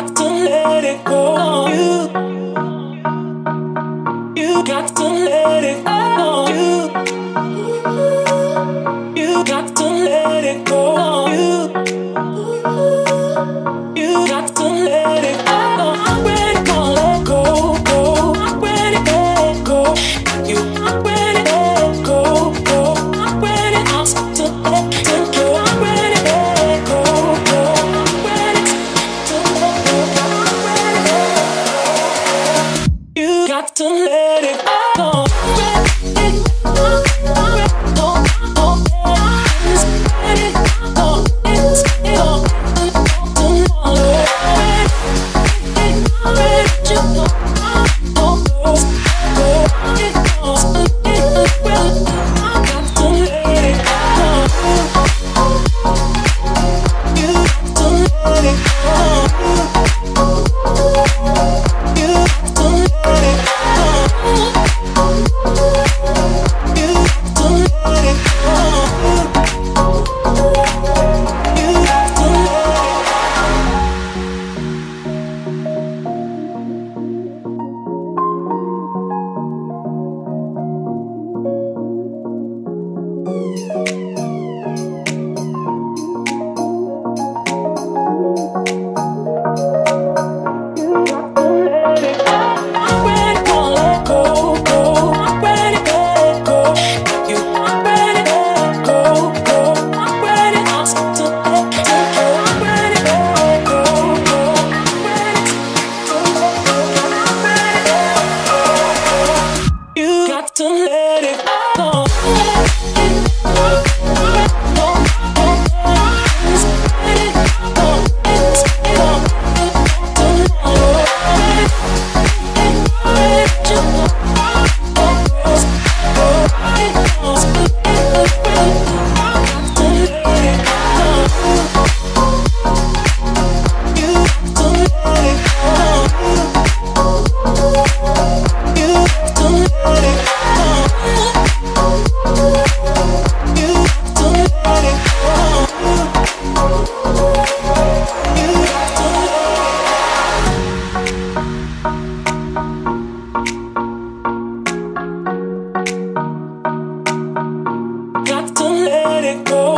got to let it go. Go.